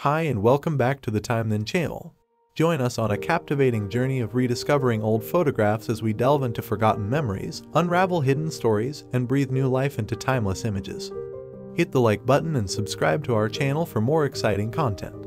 Hi, and welcome back to the Time Then channel. Join us on a captivating journey of rediscovering old photographs as we delve into forgotten memories, unravel hidden stories, and breathe new life into timeless images. Hit the like button and subscribe to our channel for more exciting content.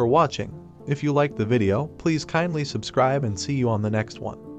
For watching. If you liked the video, please kindly subscribe and see you on the next one.